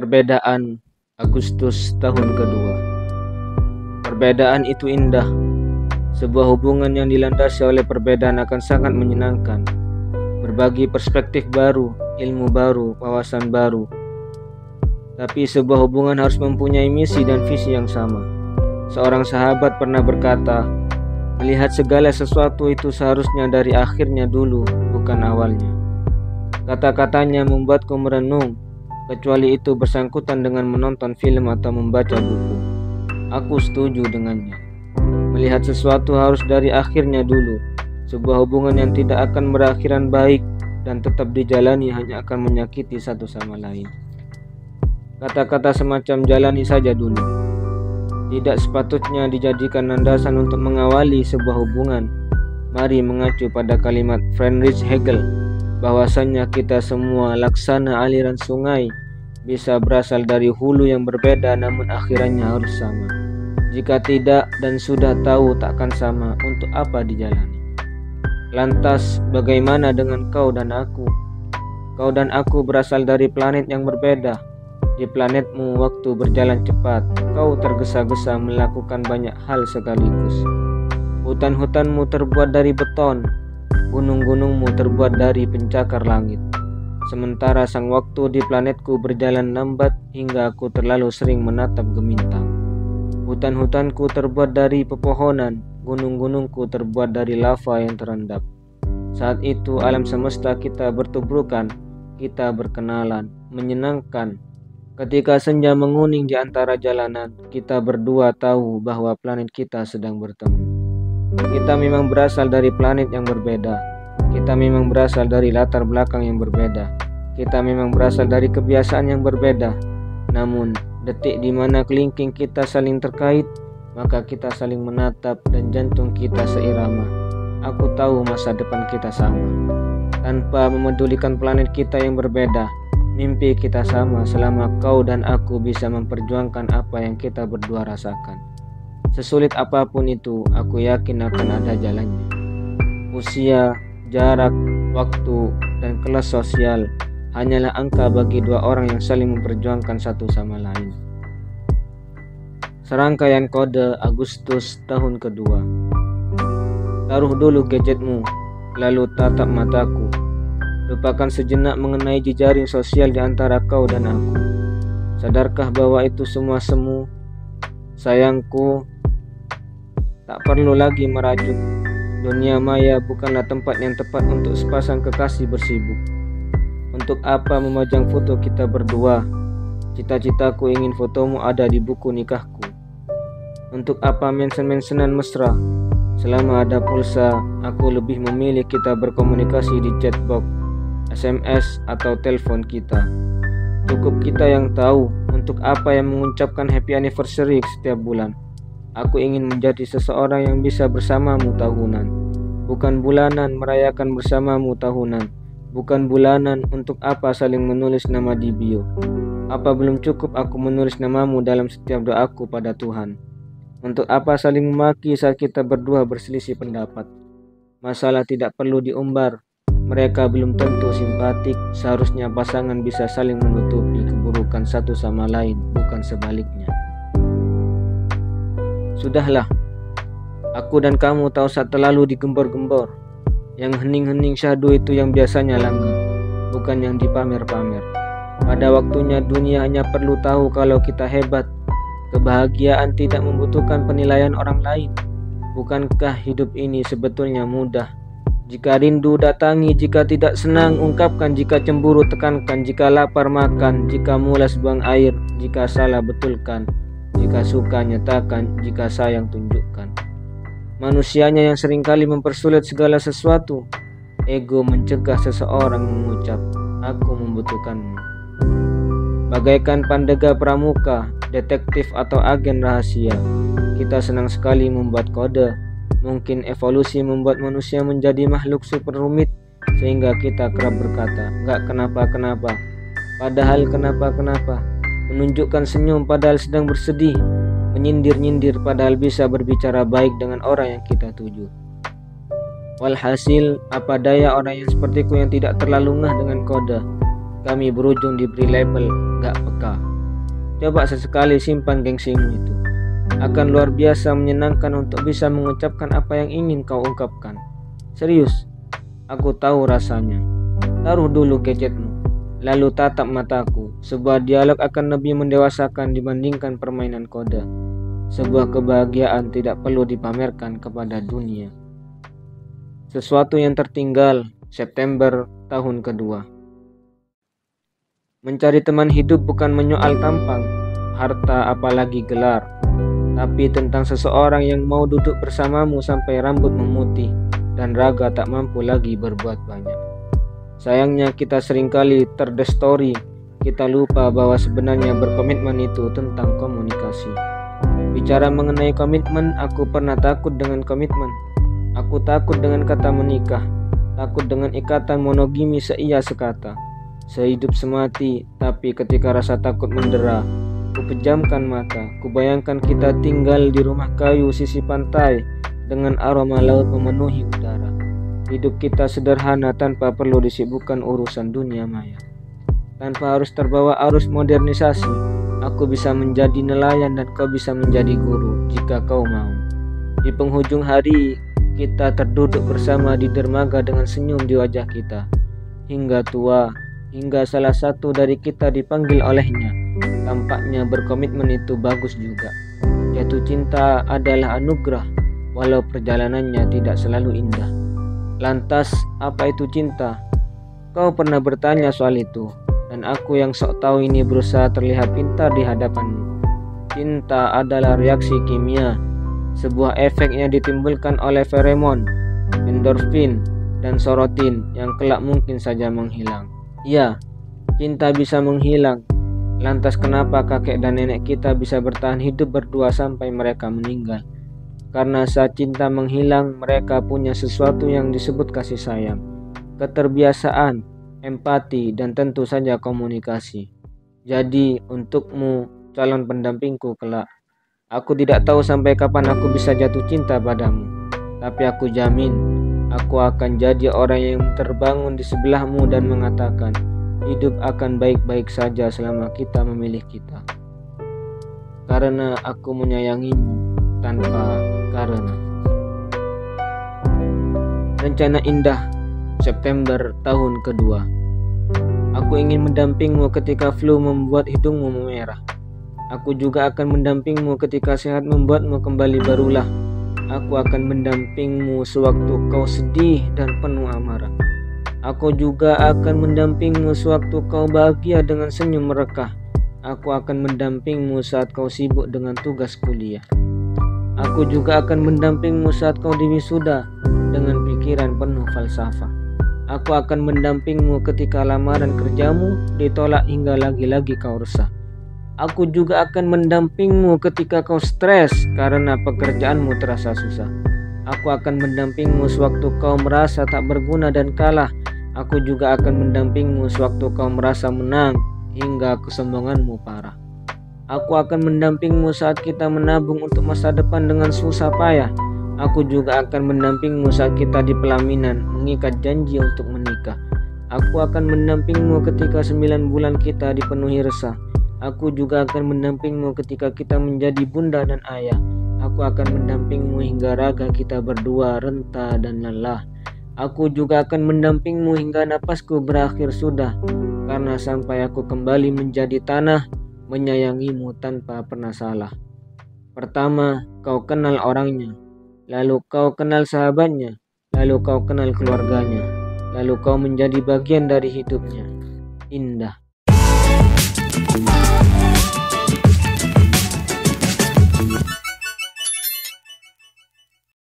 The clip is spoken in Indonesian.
Perbedaan Agustus tahun kedua. Perbedaan itu indah. Sebuah hubungan yang dilandasi oleh perbedaan akan sangat menyenangkan. Berbagi perspektif baru, ilmu baru, wawasan baru. Tapi sebuah hubungan harus mempunyai misi dan visi yang sama. Seorang sahabat pernah berkata Melihat segala sesuatu itu seharusnya dari akhirnya dulu, bukan awalnya. Kata-katanya membuatku merenung kecuali itu bersangkutan dengan menonton film atau membaca buku. Aku setuju dengannya. Melihat sesuatu harus dari akhirnya dulu. Sebuah hubungan yang tidak akan berakhiran baik dan tetap dijalani hanya akan menyakiti satu sama lain. Kata-kata semacam jalani saja dulu. Tidak sepatutnya dijadikan landasan untuk mengawali sebuah hubungan. Mari mengacu pada kalimat Friedrich Hegel bahwasanya kita semua laksana aliran sungai bisa berasal dari hulu yang berbeda namun akhirannya harus sama. Jika tidak dan sudah tahu takkan sama, untuk apa dijalani? Lantas bagaimana dengan kau dan aku? Kau dan aku berasal dari planet yang berbeda. Di planetmu waktu berjalan cepat. Kau tergesa-gesa melakukan banyak hal sekaligus. Hutan-hutanmu terbuat dari beton. Gunung-gunungmu terbuat dari pencakar langit. Sementara sang waktu di planetku berjalan lambat hingga aku terlalu sering menatap gemintang. Hutan-hutanku terbuat dari pepohonan, gunung-gunungku terbuat dari lava yang terendap. Saat itu alam semesta kita bertubrukan, kita berkenalan, menyenangkan. Ketika senja menguning di antara jalanan, kita berdua tahu bahwa planet kita sedang bertemu. Kita memang berasal dari planet yang berbeda, kita memang berasal dari latar belakang yang berbeda. Kita memang berasal dari kebiasaan yang berbeda. Namun, detik di mana kelingking kita saling terkait, maka kita saling menatap dan jantung kita seirama. Aku tahu masa depan kita sama. Tanpa memedulikan planet kita yang berbeda, mimpi kita sama selama kau dan aku bisa memperjuangkan apa yang kita berdua rasakan. Sesulit apa pun itu, aku yakin akan ada jalannya. Usia, jarak, waktu, dan kelas sosial hanyalah angka bagi dua orang yang saling memperjuangkan satu sama lain. Serangkaian kode Agustus tahun kedua. Taruh dulu gadgetmu, lalu tatap mataku. Lupakan sejenak mengenai jejaring sosial di antara kau dan aku. Sadarkah bahwa itu semua semu? Sayangku, tak perlu lagi merajuk Dunia maya bukanlah tempat yang tepat untuk sepasang kekasih bersibuk. Untuk apa memajang foto kita berdua? Cita-citaku ingin fotomu ada di buku nikahku. Untuk apa mention-mentionan mesra? Selama ada pulsa, aku lebih memilih kita berkomunikasi di chatbox, SMS, atau telepon kita. Cukup kita yang tahu untuk apa yang mengucapkan happy anniversary setiap bulan. Aku ingin menjadi seseorang yang bisa bersamamu tahunan. Bukan bulanan merayakan bersamamu tahunan. Bukan bulanan untuk apa saling menulis nama di bio. Apa belum cukup aku menulis namamu dalam setiap doaku pada Tuhan? Untuk apa saling memaki saat kita berdua berselisih pendapat? Masalah tidak perlu diumbar. Mereka belum tentu simpatik. Seharusnya pasangan bisa saling menutupi keburukan satu sama lain, bukan sebaliknya. Sudahlah, aku dan kamu tahu saat terlalu digembor-gembor. Yang hening-hening syahdu itu yang biasanya langgeng, bukan yang dipamer-pamer. Pada waktunya dunia hanya perlu tahu kalau kita hebat. Kebahagiaan tidak membutuhkan penilaian orang lain. Bukankah hidup ini sebetulnya mudah? Jika rindu datangi, jika tidak senang ungkapkan, jika cemburu tekankan, jika lapar makan, jika mulas buang air, jika salah betulkan. Jika suka nyatakan, jika sayang tunjukkan. Manusianya yang sering kali mempersulit segala sesuatu. Ego mencegah seseorang mengucap, aku membutuhkanmu. Bagaikan pandega pramuka, detektif atau agen rahasia, kita senang sekali membuat kode. Mungkin evolusi membuat manusia menjadi makhluk super rumit sehingga kita kerap berkata, "Gak kenapa-kenapa." Padahal kenapa-kenapa menunjukkan senyum padahal sedang bersedih, menyindir-nyindir padahal bisa berbicara baik dengan orang yang kita tuju. Walhasil, apa daya orang yang sepertiku yang tidak terlalu ngeh dengan kode, kami berujung diberi label gak peka. Coba sesekali simpan gengsimu itu. Akan luar biasa menyenangkan untuk bisa mengucapkan apa yang ingin kau ungkapkan. Serius, aku tahu rasanya. Taruh dulu gadgetmu, lalu tatap mataku. Sebuah dialog akan lebih mendewasakan dibandingkan permainan kode. Sebuah kebahagiaan tidak perlu dipamerkan kepada dunia. Sesuatu yang tertinggal September tahun kedua. Mencari teman hidup bukan menyoal tampang, harta apalagi gelar, tapi tentang seseorang yang mau duduk bersamamu sampai rambut memutih dan raga tak mampu lagi berbuat banyak. Sayangnya kita sering kali terdestori, kita lupa bahwa sebenarnya berkomitmen itu tentang komunikasi. Bicara mengenai komitmen, aku pernah takut dengan komitmen. Aku takut dengan kata menikah, takut dengan ikatan monogami seia sekata sehidup semati, tapi ketika rasa takut mendera, ku pejamkan mata, ku bayangkan kita tinggal di rumah kayu sisi pantai dengan aroma laut memenuhi udara. Hidup kita sederhana tanpa perlu disibukkan urusan dunia maya. Tanpa harus terbawa arus modernisasi, aku bisa menjadi nelayan dan kau bisa menjadi guru jika kau mau. Di penghujung hari, kita terduduk bersama di dermaga dengan senyum di wajah kita. Hingga tua, hingga salah satu dari kita dipanggil olehnya. Tampaknya berkomitmen itu bagus juga. Jatuh cinta adalah anugerah, walau perjalanannya tidak selalu indah. Lantas, apa itu cinta? Kau pernah bertanya soal itu, dan aku yang sok tahu ini berusaha terlihat pintar di hadapanmu. Cinta adalah reaksi kimia, sebuah efek yang ditimbulkan oleh feromon, endorfin, dan sorotin yang kelak mungkin saja menghilang. Ya, cinta bisa menghilang. Lantas kenapa kakek dan nenek kita bisa bertahan hidup berdua sampai mereka meninggal? Karena saat cinta menghilang, mereka punya sesuatu yang disebut kasih sayang, keterbiasaan, empati, dan tentu saja komunikasi. Jadi, untukmu, calon pendampingku kelak, aku tidak tahu sampai kapan aku bisa jatuh cinta padamu, tapi aku jamin Aku akan jadi orang yang terbangun di sebelahmu dan mengatakan, hidup akan baik-baik saja selama kita memilih kita. Karena aku menyayangimu tanpa karena. Rencana indah September tahun kedua. Aku ingin mendampingmu ketika flu membuat hidungmu memerah. Aku juga akan mendampingmu ketika sehat membuatmu kembali barulah Aku akan mendampingmu sewaktu kau sedih dan penuh amarah. Aku juga akan mendampingmu sewaktu kau bahagia dengan senyum merekah. Aku akan mendampingmu saat kau sibuk dengan tugas kuliah. Aku juga akan mendampingmu saat kau diwisuda dengan pikiran penuh falsafah. Aku akan mendampingmu ketika lamaran kerjamu ditolak hingga lagi-lagi kau resah. Aku juga akan mendampingmu ketika kau stres karena pekerjaanmu terasa susah. Aku akan mendampingmu sewaktu kau merasa tak berguna dan kalah. Aku juga akan mendampingmu sewaktu kau merasa menang hingga kesombonganmu parah. Aku akan mendampingmu saat kita menabung untuk masa depan dengan susah payah. Aku juga akan mendampingmu saat kita di pelaminan mengikat janji untuk menikah. Aku akan mendampingmu ketika sembilan bulan kita dipenuhi resah. Aku juga akan mendampingmu ketika kita menjadi bunda dan ayah. Aku akan mendampingmu hingga raga kita berdua renta dan lelah. Aku juga akan mendampingmu hingga napasku berakhir sudah. Karena sampai aku kembali menjadi tanah, menyayangimu tanpa pernah salah. Pertama, kau kenal orangnya. Lalu kau kenal sahabatnya. Lalu kau kenal keluarganya. Lalu kau menjadi bagian dari hidupnya. Indah.